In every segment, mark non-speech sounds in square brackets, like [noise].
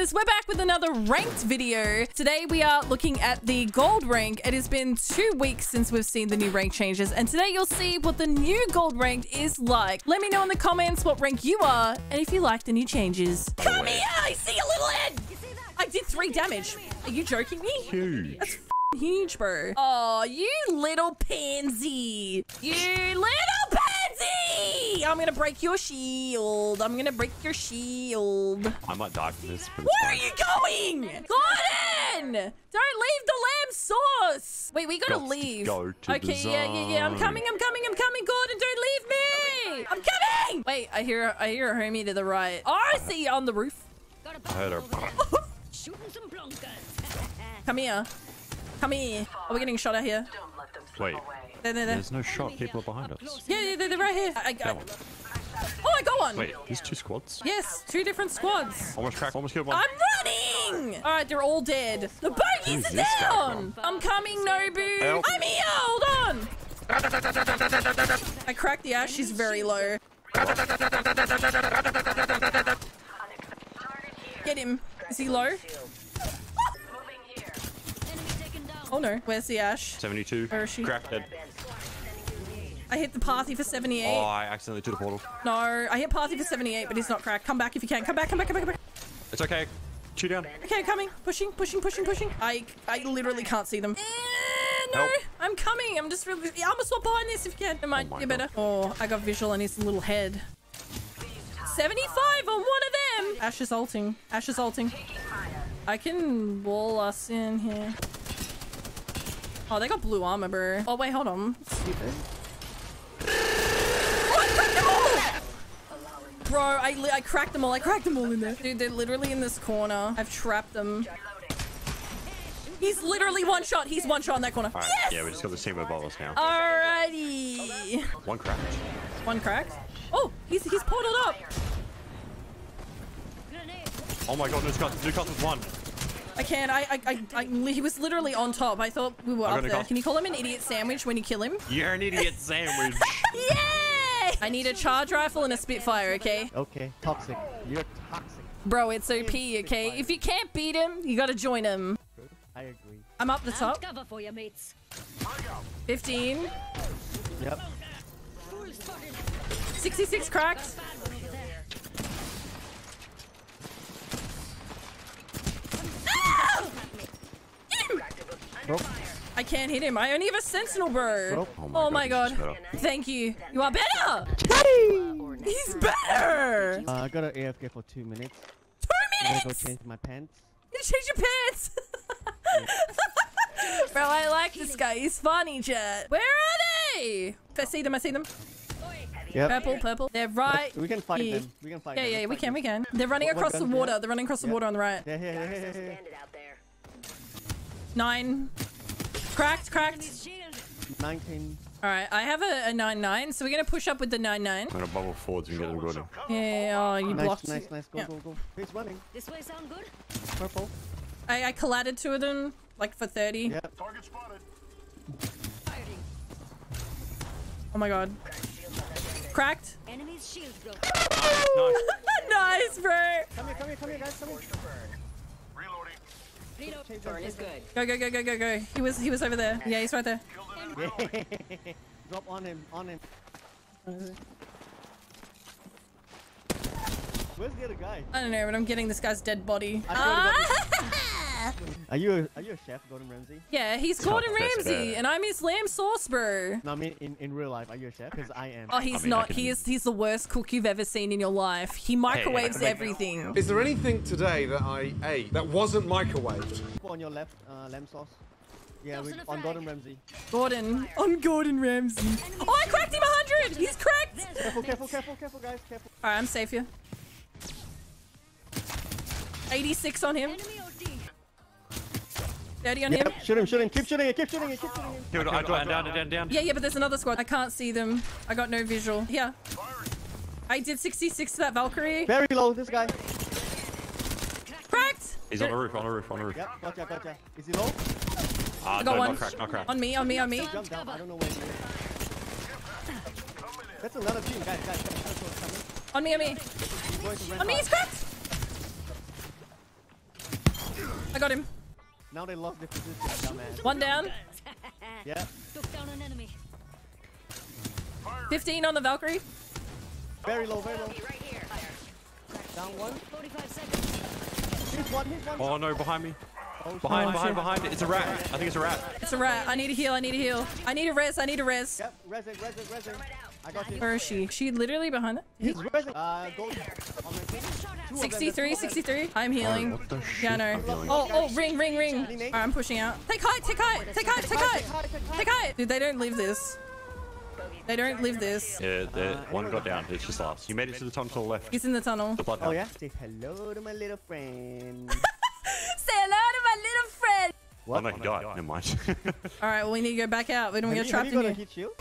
gamers, we're back with another ranked video. Today we are looking at the gold rank. It has been two weeks since we've seen the new rank changes and today you'll see what the new gold rank is like. Let me know in the comments what rank you are and if you like the new changes. Come here, I see a little head. I did three damage. Are you joking me? Huge. That's huge, bro. Oh, you little pansy. You little I'm gonna break your shield. I'm gonna break your shield. I might die from this. Where are you going? Gordon! Don't leave the lamb sauce! Wait, we gotta Got to leave. go to okay, yeah, yeah, yeah. I'm coming, I'm coming, I'm coming. Gordon, don't leave me! I'm coming! Wait, I hear I hear a homie to the right. Oh, I see you on the roof. I heard her. Shooting some blonkers. Come here. Come here. Are we getting shot at here? Wait, There, there, there. there's no shot. People are behind us. Yeah, yeah, they're, they're right here. I, I, That one. oh, I got one. Wait, there's two squads. Yes, two different squads. Almost cracked. Almost killed one. I'm running! All right, they're all dead. The bogeys Who's are down! I'm coming, Nobu! Help. I'm here, hold on! I cracked the ash, she's very low. Get him. Is he low? Enemy. Oh no, where's the ash? 72. Where is she? Cracked dead. I hit the pathy for 78. Oh, I accidentally took the portal. No, I hit pathy for 78, but he's not cracked. Come back if you can. Come back, come back, come back, come back. It's okay. Two down. Okay, coming. Pushing, pushing, pushing, pushing. I I literally can't see them. Eh, no, Help. I'm coming. I'm just really. I'm gonna swap behind this if you can. It might Oh my get God. better. Oh, I got visual on his little head. 75 on one of them. Ash is ulting. Ash is ulting. I can wall us in here. Oh, they got blue armor, bro. Oh, wait, hold on. Stupid. Bro, I, li- I cracked them all. I cracked them all in there. Dude, they're literally in this corner. I've trapped them. He's literally one shot. He's one shot in that corner. Alright, Yes! yeah, we just got the team with us now. Alrighty. One cracked. One cracked. Oh, he's he's portaled up. Oh my god, Newcastle, Newcastle's one. I can. I, I, I, I, he was literally on top. I thought we were I'm up there. go. Can you call him an idiot sandwich when you kill him? You're an idiot sandwich. [laughs] Yay! I need a charge rifle and a Spitfire, okay? Okay, toxic. You're toxic. Bro, it's OP, okay? If you can't beat him, you gotta join him. I agree. I'm up the top. cover for your mates. 15. Yep. 66 cracked. Ah! Get him! Nope. I can't hit him. I only have a sentinel, bro. Nope. Oh my, god. he's better. Thank you. You are better. He's better. Uh, I got an AFK for two minutes. Two I'm gonna go change my pants. You change your pants. [laughs] Bro, I like this guy. He's funny, chat. Where are they? I see them. I see them. Yep. Purple, purple. They're right. We can fight here. them. We can fight Yeah, them. yeah, Let's we can, them. we can. They're running What- what across the guns do you water. They're running across the Yeah. water on the right. Yeah, yeah, yeah, yeah, yeah. Nine. Cracked, cracked. 19. All right, I have a, a nine nine, so we're gonna push up with the nine nine. I'm gonna bubble forwards and get them good. Yeah, oh, you Nice, blocked. nice, nice. Go, Yeah. go, go. He's running. This way sound good? Purple. I, I collided two of them, like for 30. Yep. Target Firing. Oh my god. Cracked. Enemy's shield broke. [laughs] nice, bro. Come here, come here, come here, guys. Come here. Reload. Change them, change them. Go, go, go, go, go, go. He was he was over there. Yeah, he's right there. [laughs] Drop on him, on him. Where's the other guy? I don't know, but I'm getting this guy's dead body. I thought! Are you a, are you a chef, Gordon Ramsay? yeah, he's Gordon that's Ramsay, and I'm his lamb sauce, bro. No, I mean in, in real life, are you a chef? Because I am. Oh, he's mean, not. can- He is. He's the worst cook you've ever seen in your life. He microwaves make- everything. Is there anything today that I ate that wasn't microwaved? on your left, uh, lamb sauce. Yeah, we, on. Gordon Ramsay. Gordon. On Gordon Ramsay. Oh, I cracked him 100. He's cracked. Careful, careful, careful, careful, guys, careful. All right, I'm safe here. 86 on him. Enemy OD. 30 on him. Shoot him, shoot him, keep shooting it, keep shooting it, keep shooting it. Killed, I down, down, down, down. Yeah, yeah, but there's another squad. I can't see them. I got no visual. Here. I did 66 to that Valkyrie. Very low, this guy. Cracked. He's on the roof, on the roof, on the roof. Yep, gotcha, gotcha. Is he low? Ah, I got no, one. not cracked, not cracked. On me, on me, on me. Jump down, I don't know where he is. That's another team, guys, guys, guys, guys, coming. On me, on me. He's going to red On me, bar. he's cracked. I got him. Now they lost their position, dumbass. One down. Yeah. Took down an enemy. 15 on the Valkyrie. Very low, very low. Right here. Down one. 45 seconds. He's one, he's one. Oh no, behind me. Oh, Behind, Oh, behind, shit. behind. It's a rat. I think it's a rat. It's a rat. I need a heal. I need a heal. I need a res. I need a res. Yep, res it, res it, res it. I got you. Where is she? She literally behind it. He's resing. Uh, gold. On my team. Two of them, 63, there's two of them. 63. I'm healing. What the shit? Yeah, I healing. Oh, oh, ring, ring, ring. Alright, I'm pushing out. Take height, take height, take height, take height. Take height. Dude, they don't live this. They don't live this. Yeah, the one got down. It's just us. You made it to the tunnel to the left. He's in the tunnel. The blood Oh yeah? Say hello to my little friend. [laughs] Say hello to my little friend. Oh no, he died. Never mind. [laughs] Alright, well, we need to go back out. We don't have get you, have trapped you in got a here. heat shield?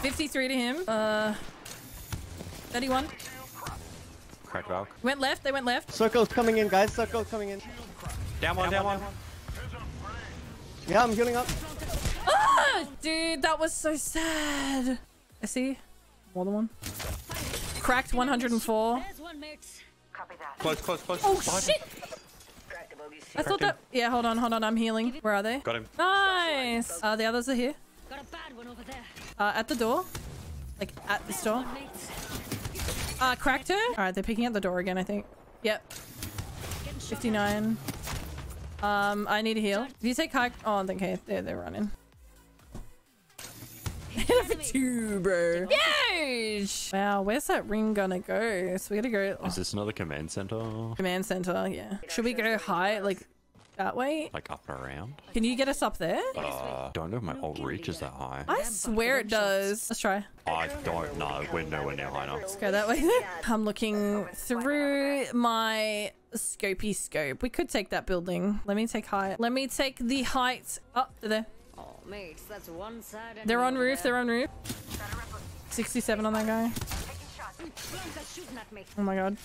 53 to him. Uh, 31. Crack Valk. Went left. They went left. Circle's coming in, guys. Circle's coming in. Down one, down one. Yeah, I'm healing up. Ah, dude, that was so sad. I see. More than one. Cracked 104. One. Close, close, close. Oh Behind shit! I thought that. Yeah, hold on, hold on. I'm healing. Where are they? Got him. Nice. Uh, the others are here. Got a bad one over there. Uh, at the door. Like at this door. Uh, cracked her. All right, they're picking at the door again. I think. Yep. 59. Um, I need a heal. If you take high. Oh, okay. They're they're running. [laughs] Hit for two, bro. Huge. Wow, where's that ring gonna go? So we gotta go Is this another command center? command center. Yeah. Should we go high, like that way? Like up and around? Can you get us up there? Uh, don't know if my ult reach is that high. I swear it does. Let's try. I don't know. We're nowhere near high enough. Let's go that way. [laughs] I'm looking through my scopy scope. We could take that building. Let me take height. Let me take the height. Oh, there. Oh, mates, that's one side. They're on roof. They're on roof. 67 on that guy. Blanca's shooting at me. Oh my god.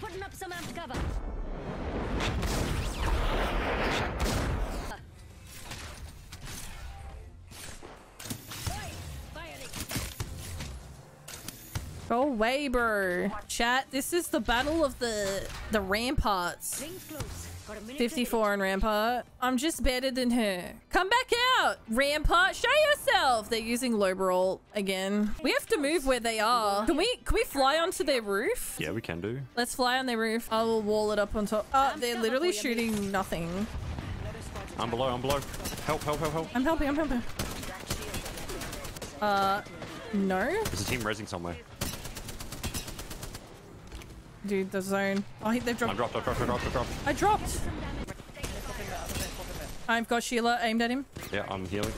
Putting up some cover. Go away, bro. Chat, this is the battle of the the ramparts. Rings close. Got a minute. 54 on Rampart. I'm just better than her. Come back out, Rampart. Show yourself. They're using Loberol again. We have to move where they are. Can we can we fly onto their roof? Yeah, we can do. Let's fly on their roof. I will wall it up on top. Oh, they're literally shooting nothing. I'm below, I'm below. Help, help, help, help. I'm helping. I'm helping. Uh, no, There's a team resing somewhere. Dude, the zone. Oh, they've I dropped. dropped, I dropped, I dropped, I dropped. I dropped. I've got Sheila aimed at him. Yeah, I'm healing.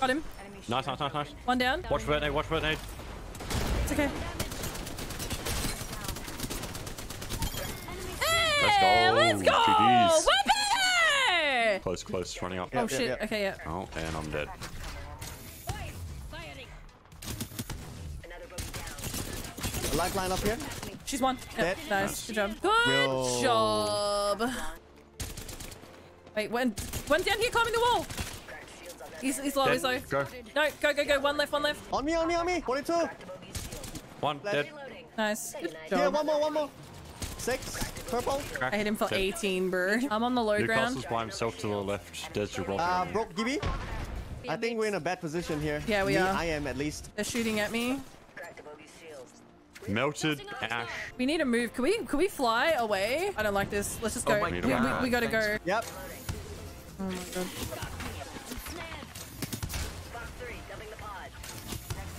Got him. Nice, nice, nice, nice. One down. Watch for nade, watch for nade. It's okay. Let's go. let's go! GG's. We're better! Close, close, running up. Oh yeah, shit. yeah. Okay, yeah. Oh, and I'm dead. Firing. A lifeline up here. She's one. Yep, Dead. Nice. Good job. Good Yo. job. Wait, when one down here climbing the wall. He's, he's low, he's low. Go. No, go, go, go. One left, one left. On me, on me, on me. 42. One, dead. Nice. Good Here, job. one more, one more. Six. Purple. I hit him for 18, bro. I'm on the low Newcastle's ground. by himself to the left. There's Gibraltar. Uh, broke Gibby. I think we're in a bad position here. Yeah, we Me, are. I am at least. They're shooting at me. Melted ash. We need to move. Can we can we fly away? I don't like this. Let's just go. my we, we, we gotta go. Yep. Oh my god.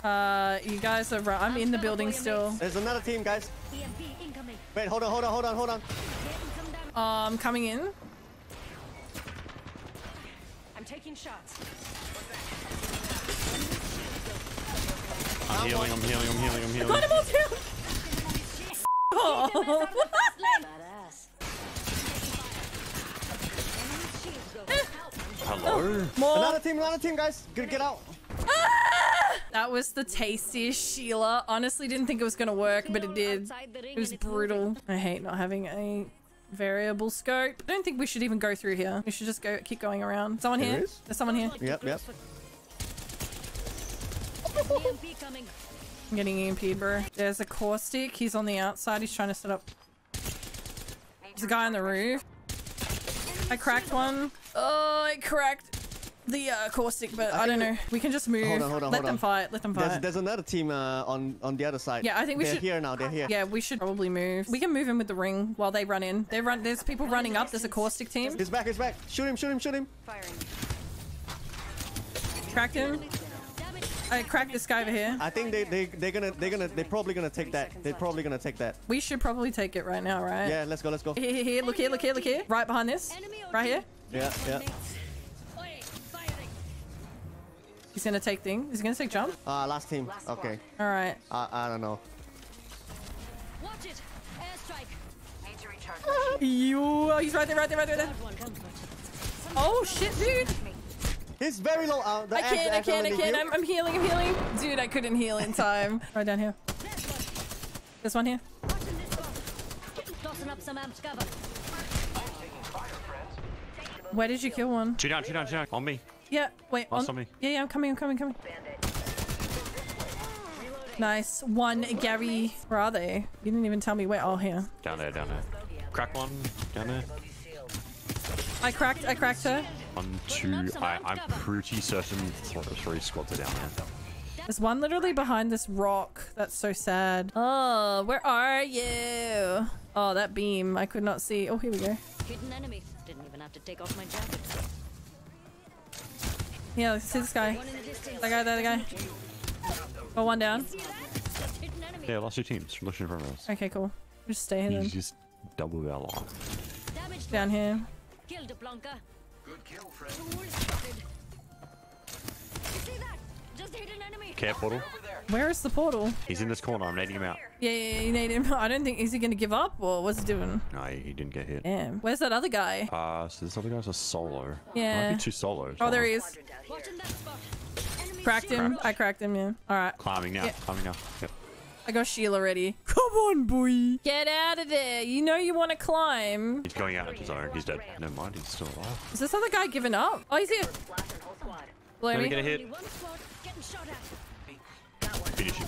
Uh, you guys are right. I'm in the building still. There's another team, guys. EMP incoming. Wait, hold on, hold on, hold on, hold on. Getting some damage. Um, coming in. I'm taking shots. I'm healing, I'm healing, I'm healing, I'm healing. Got him all down. Oh. Hello? More. Another team, another team, guys. Good, get out. Ah! That was the tastiest Sheila. Honestly, didn't think it was gonna work, but it did. Outside the ring It was brutal. I hate not having a variable scope. I don't think we should even go through here. We should just go keep going around. Someone There here? is? There's someone here. Yep, yep. EMP coming. I'm getting EMP'd, bro. There's a caustic. He's on the outside. He's trying to set up. There's a guy on the roof. I cracked one. Oh, I cracked the uh, caustic, but I, don't know. We can just move. Hold on, hold on, Let hold them on. fight. Let them fight. there's another team uh, on on the other side. Yeah, I think we they're should- here now. They're here. Yeah, we should probably move. We can move in with the ring while they run in. They run. There's people running up. There's a caustic team. He's back. He's back. Shoot him. Shoot him. Shoot him. Firing. Cracked him. Damage. I cracked this guy over here. I think they they they're gonna they're gonna they're probably gonna take that. They're probably gonna take that. We should probably take it right now, right? Yeah, let's go. Let's go. Here, here, here. Look here. Look here. Look here. Right behind this. Right here. Yeah, yeah. He's gonna take thing. He's gonna take jump. Uh, last team. Okay. All right. I I don't know. Watch it. Airstrike. [laughs] You. He's right there. Right there. Right there. Right there. Oh shit, dude. He's very low. Uh, the I can't. I can't. I can't. I'm, I'm healing. I'm healing. Dude, I couldn't heal in time. [laughs] right down here. This one here. Watching this one. Tossing up some. Where did you kill one? Two down, two down, two down. On me. Yeah. Wait. Last on me. Yeah. Yeah. I'm coming. I'm coming. Coming. Nice. One, Gary. Where are they? You didn't even tell me where. Oh, here. Down there, down there. Crack one. Down there. I cracked. I cracked her. One, two. I, I'm pretty certain th- three squads are down there. There's one literally behind this rock. That's so sad. Oh, where are you? Oh, that beam. I could not see. Oh, here we go. Hidden enemy. Didn't even have to take off my jacket. Yeah, see this guy. One in the distance. That guy, that guy. Oh, one down. See that? Just hidden enemy. Yeah, last two teams. Looking in front of us. Okay, cool. Just stay here then. He's just double our line. Damage Down here. Killed a Blanca. Good kill, friend. You see that? Just hit an enemy. Care portal. Where is the portal? He's in this corner. I'm nading him out. Yeah, yeah, yeah, you need him. [laughs] I don't think, is he gonna give up or what's he doing? No, he he didn't get hit. Damn. Where's that other guy? Uh, so this other guy's a solo. Yeah. Might be two solos. Oh, there he is. Watching that Cracked him. I cracked him, yeah. Alright. Climbing now. Yeah. Climbing now. Yep. I got Sheila ready. [laughs] Come on, boy. Get out of there. You know you want to climb. He's going out into his own. He's dead. Never mind. He's still alive. Is this other guy giving up? Oh, he's here. Blow me. get a hit. Finish him.